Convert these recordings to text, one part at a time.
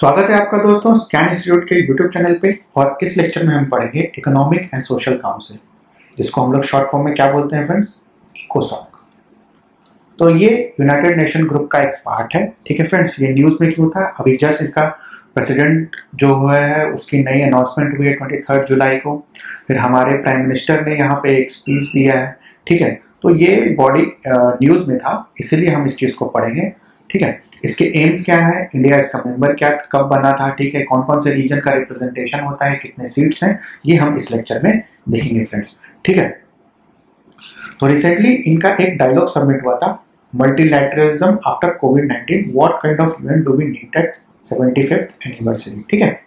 स्वागत है आपका दोस्तों स्कैन इंस्टीट्यूट के यूट्यूब चैनल पे और इस लेक्चर में हम पढ़ेंगे इकोनॉमिक एंड सोशल काउंसिल जिसको हम लोग शॉर्ट फॉर्म में क्या बोलते हैं फ्रेंड्स इकोसॉक तो ये यूनाइटेड नेशन ग्रुप का एक पार्ट है, ठीक है फ्रेंड्स ये न्यूज़ में क्यों था? अभी जस्ट इसका प्रेसिडेंट जो हुआ है, उसकी नई अनाउंसमेंट हुई है ट्वेंटी जुलाई को। फिर हमारे प्राइम मिनिस्टर ने यहाँ पे एक स्पीच दिया है, ठीक है? तो ये बॉडी न्यूज़ में था, इसीलिए हम इस चीज़ को पढ़ेंगे, ठीक है? इसके एम्स क्या है? इंडिया इसका मेंबर क्या, कब बना था, ठीक है? कौन कौन से रीजन का रिप्रेजेंटेशन होता है, कितने सीट्स हैं, ये हम इस लेक्चर में देखेंगे फ्रेंड्स ठीक है? तो रिसेंटली इनका एक डायलॉग सबमिट हुआ था multilateralism after COVID 19 what kind of event do we need at 75th anniversary ठीक है?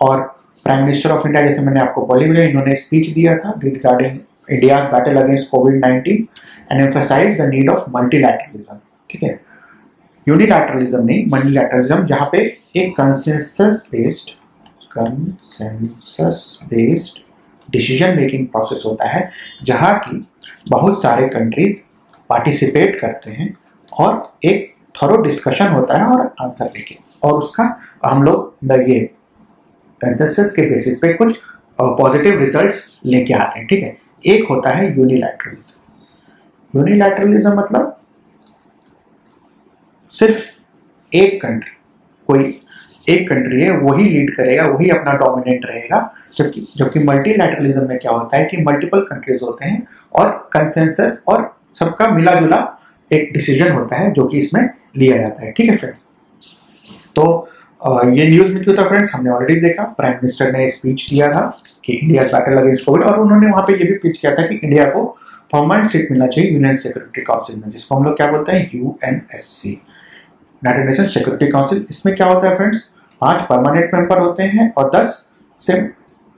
और प्राइम मिनिस्टर ऑफ़ इंडिया जैसे मैंने आपको बोली हुई इन्होंने स्पीच दिया था regarding India battle against COVID 19 and emphasise the need of multilateralism ठीक है? यूनिलैटरलिज्म नहीं मल्टीलैटरलिज्म जहाँ पे एक consensus based consensus based decision making process होता है, जहाँ की बहुत सारे कंट्रीज़ पार्टिसिपेट करते हैं और एक थोरो डिस्कशन होता है और आंसर लेके। और उसका हम लोग ये कंसेंसस के बेसिस पे कुछ पॉजिटिव रिजल्ट्स लेके आते हैं, ठीक है? एक होता है यूनिलैटरलिज्म यूनिलैटरलिज्म मतलब सिर्फ़ एक कंट्री कोई एक कंट्री है, वही लीड करेगा, वही अपना डोमिनेट रहेगा, जबकि जबकि मल्टीलैटरलिज्म में क्या होता है कि मल्टीपल कंट्रीज़ होते हैं और कंसेंसस और सबका मिला जुला एक डिसीज़न होता है जो कि इसमें लिया जाता है, ठीक है फ्रेंड तो ये न्यूज़ में क्यों था फ्रेंड्स हमने ऑलरेडी देखा प्राइम मिनिस्टर ने स्पीच दिया था कि इंडिया बैटल अगेंस्ट कोविड और उन्होंने वहाँ पे ये भी पिच किया था कि इंडिया को परमानेंट सीट मिलना चाहिए यूनियन सिक्योरिटी काउंसिल में, जिसको हम लोग क्या बोलते हैं UNSC united nation security council इसमें क्या होता है फ्रेंड्स पाँच परमानेंट मेंबर होते हैं और दस से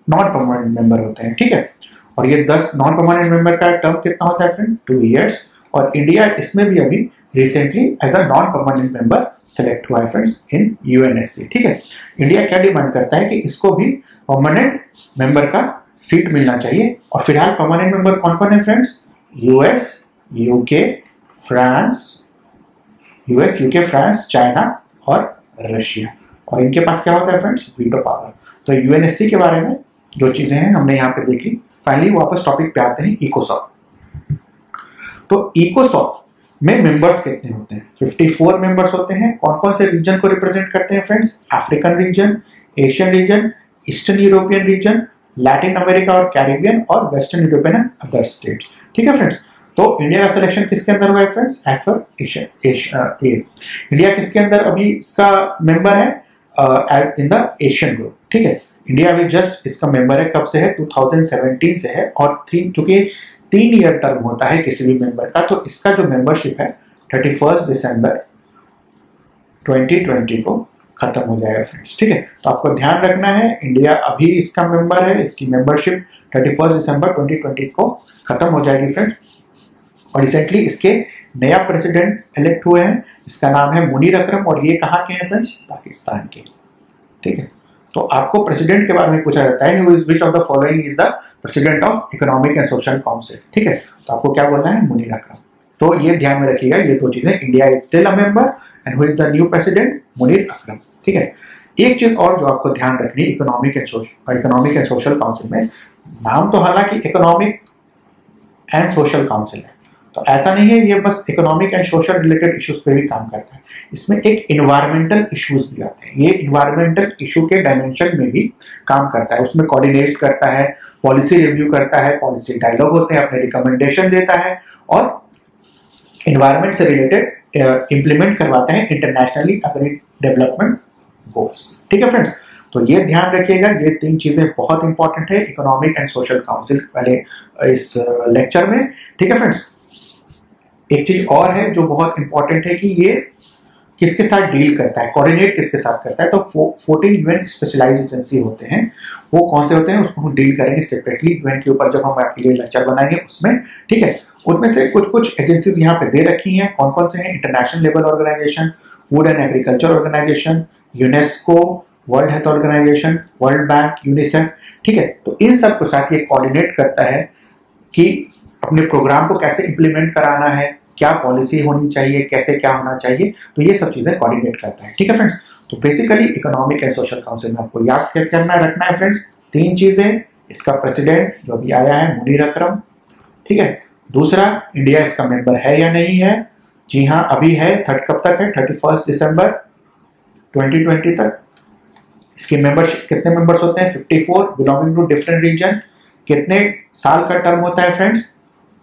नॉन परमानेंट मेंबर होते हैं, ठीक है? और ये दस नॉन परमानेंट मेंबर का टर्म कितना होता है फ्रेंड टू ईयर्स और इंडिया इसमें भी अभी recently as a non permanent member select हुआ है फ्रेंड्स इन यूएनएससी ठीक है? इंडिया क्या डिमांड करता है कि इसको भी परमानेंट मेंबर का सीट मिलना चाहिए। और फ़िलहाल परमानेंट मेंबर कौन कौन है friends US UK France US UK France China और रशिया और इनके पास क्या होता है फ्रेंड्स वीटो पावर तो यूएनएससी के बारे में जो चीज़ें हैं, हमने यहाँ पे देखी. फाइनली वापस टॉपिक पे आते हैं इकोसॉक तो इकोसॉक में मेंबर्स कितने होते हैं? 54 मेंबर्स होते हैं. कौन कौन से रीजन को रिप्रेजेंट करते हैं friends African region Asian region Eastern European region Latin America और कैरिबियन और Western European and other states ठीक है फ्रेंड्स तो इंडिया का सिलेक्शन किसके अंदर हुआ है फ्रेंड्स एज पर इंडिया किसके अंदर अभी इसका मेंबर है? इन द एशियन ग्रुप ठीक है? इंडिया अभी जस्ट इसका मेंबर है, कब से है? 2017 से है और तीन, चूँकि तीन ईयर टर्म होता है किसी भी मेंबर का तो इसका जो मेंबरशिप है थर्टी फ़र्स्ट दिसंबर 2020 को खत्म हो जाएगा फ्रेंड्स ठीक है? तो आपको ध्यान रखना है इंडिया अभी इसका मेंबर है, इसकी मेंबरशिप थर्टी फ़र्स्ट दिसंबर 2020 को खत्म हो जाएगी फ्रेंड्स और रिसेंटली इसके नया प्रेसिडेंट इलेक्ट हुए हैं, इसका नाम है मुनीर अकरम और ये कहाँ के हैं फ्रेंड्स पाकिस्तान के। ठीक है? तो आपको प्रेसिडेंट के बारे में पूछा जाता है which of the following is the president of economic and social council ठीक है? तो आपको क्या बोलना है? मुनीर अकरम। तो ये ध्यान में रखिएगा, ये दो चीज़ें। India is still a member and who is the new president Munir Akram. ठीक है? एक चीज़ और जो आपको ध्यान रखनी है economic and social economic and social council में, नाम तो हालाँकि इकोनॉमिक एंड सोशल काउंसिल है। तो ऐसा नहीं है, ये बस economic and social related issues पे भी काम करता है। इसमें एक इन्वायरमेंटल इश्यूज़ भी आते हैं। ये इन्वायरमेंटल इशू के डायमेंशन में भी काम करता है। उसमें कोऑर्डिनेट करता है पॉलिसी रिव्यू करता है पॉलिसी डायलॉग होते हैं, अपने रिकमेंडेशन देता है और इन्वायरमेंट से रिलेटेड इंप्लीमेंट करवाता है इंटरनेशनली अग्रीड डेवलपमेंट गोल्स ठीक है फ्रेंड्स तो ये ध्यान रखिएगा। ये तीन चीज़ें बहुत इंपॉर्टेंट है। इकोनॉमिक एंड सोशल काउंसिल वाले इस लेक्चर में। ठीक है फ्रेंड्स एक चीज़ और है जो बहुत इंपॉर्टेंट है कि ये किसके साथ डील करता है कोऑर्डिनेट किसके साथ करता है तो फोर्टीन यूएन स्पेशलाइज एजेंसी होते हैं। वो कौन से होते हैं, उसको हम डील करेंगे सेपरेटली यूएन के ऊपर जब हम आपके लिए लेक्चर बनाएँगे उसमें, ठीक है? उनमें से कुछ कुछ एजेंसीज यहाँ पे दे रखी हैं। कौन कौन से हैं? International level organization food and agriculture organization UNESCO world health organization world bank UNICEF ठीक है? तो इन सब के साथ ये कोऑर्डिनेट करता है कि अपने प्रोग्राम को कैसे इंप्लीमेंट कराना है क्या पॉलिसी होनी चाहिए, कैसे क्या होना चाहिए तो ये सब चीज़ें कोऑर्डिनेट करता है। ठीक है फ्रेंड्स तो basically economic and social council में आपको याद करना, रखना है फ्रेंड्स तीन चीज़ें, इसका प्रेसिडेंट जो अभी आया है, मुनीर अकरम। ठीक है? दूसरा इंडिया इसका मेंबर है या नहीं है? जी हाँ अभी है। थर्ड कब तक है? थर्टी फ़र्स्ट दिसंबर 2020 तक। इसके मेंबरशिप कितने मेंबर्स होते हैं? 54 बिलोंगिंग टू डिफरेंट रीजन कितने साल का टर्म होता है फ्रेंड्स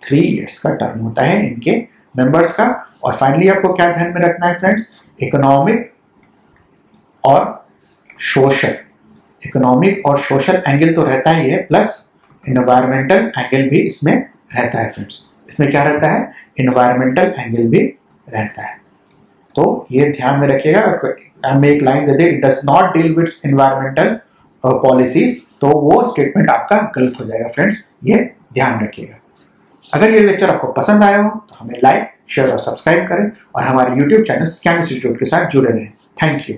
थ्री इयर्स का टर्म होता है इनके मेंबर्स का। और फाइनली आपको क्या ध्यान में रखना है फ्रेंड्स इकोनॉमिक और सोशल इकोनॉमिक और सोशल एंगल तो रहता ही है प्लस इन्वायरमेंटल एंगल भी इसमें रहता है फ्रेंड्स इसमें क्या रहता है? इन्वायरमेंटल एंगल भी रहता है। तो ये ध्यान में रखिएगा। एक लाइन दे दे it does not deal with environmental policies तो वो स्टेटमेंट आपका गलत हो जाएगा फ्रेंड्स ये ध्यान रखिएगा। अगर ये लेक्चर आपको पसंद आया हो तो हमें लाइक शेयर और सब्सक्राइब करें और हमारे यूट्यूब चैनल स्कैम इंस्टीट्यूट के साथ जुड़े रहें। Thank you